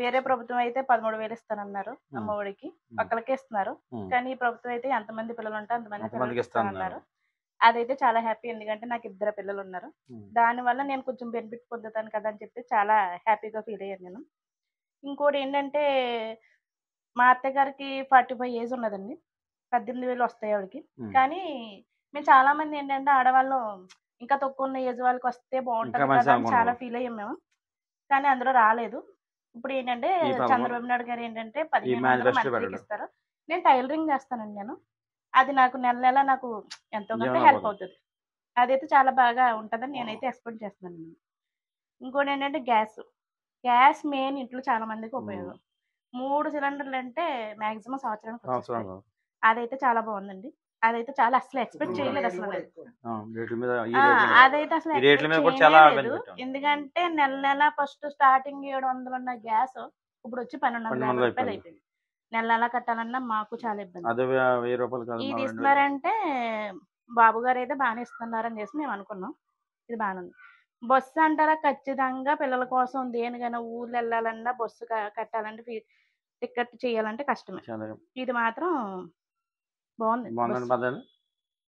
వేరే ప్రభుత్వం అయితే పదమూడు వేలు ఇస్తానన్నారు. అమ్మఒడికి ఒక్కరికే ఇస్తున్నారు. కానీ ఈ ప్రభుత్వం అయితే ఎంతమంది పిల్లలు ఉంటే అంతమంది పిల్లలకి ఇస్తానన్నారు. అదైతే చాలా హ్యాపీ ఎందుకంటే నాకు ఇద్దరు పిల్లలు ఉన్నారు ఉమ్. దానివల్ల నేను కొంచెం బెనిఫిట్ పొందుతాను కదా అని చెప్పి చాలా హ్యాపీగా ఫీల్ అయ్యాను నేను ఇంకోటి ఏంటంటే మా అత్తయ్య గారికి ఫార్టీ ఫైవ్ ఏజ్ ఉన్నదండి పద్దెనిమిది వేలు వస్తాయి ఆవిడకి. కానీ మేము చాలా మంది ఏంటంటే ఆడవాళ్ళు ఇంకా తక్కువ ఉన్న ఏజ్ వాళ్ళకి వస్తే బాగుంటుంది కదా అని చాలా. ఫీల్ అయ్యాం మేము కానీ అందులో రాలేదు ఇప్పుడు ఏంటంటే చంద్రబాబు నాయుడు గారు ఏంటంటే పదిహేను మంత్రికి. ఇస్తారు నేను టైలరింగ్ చేస్తానండి నేను అది నాకు నెల నెల నాకు ఎంతో కొంత. హెల్ప్ అవుతుంది అదైతే చాలా బాగా ఉంటుందని నేనైతే ఎక్స్పెక్ట్ చేస్తున్నాను నేను. ఇంకోటి ఏంటంటే గ్యాస్ గ్యాస్ మెయిన్ ఇంట్లో చాలా మందికి ఉపయోగం మూడు సిలిండర్లు అంటే మాక్సిమం సంవత్సరానికి. అదైతే చాలా బాగుందండి అదైతే చాలా అసలు ఎక్స్పెక్ట్ చేయలేదు అసలు నేను. ఆ, రేట్ల మీద ఈ ఆ, రేట్ల మీద. అదైతే అసలు. ఎందుకంటే నెల నెల ఫస్ట్ స్టార్టింగ్ ఏడు వందలు ఉన్న గ్యాస్ ఇప్పుడు వచ్చి పన్నెండు వందల రూపాయలు అయిపోయింది. నెల నెల కట్టాలన్నా మాకు చాలా ఇబ్బంది అదే వే- వెయ్యి రూపాయలు కాదు ఇది. ఇస్తున్నారంటే బాబు గారు అయితే బాగానే ఇస్తున్నారని చేసి మేము అనుకున్నాం ఇది బాగానే ఉంది బస్సు అంటారా ఖచ్చితంగా పిల్లల కోసం దేనికైనా ఊర్లు వెళ్ళాలన్నా బస్సు కట్టాలంటే టికెట్ చేయాలంటే కష్టమే ఇది మాత్రం బాగుంది బాగుందండి బస్సు. పదండి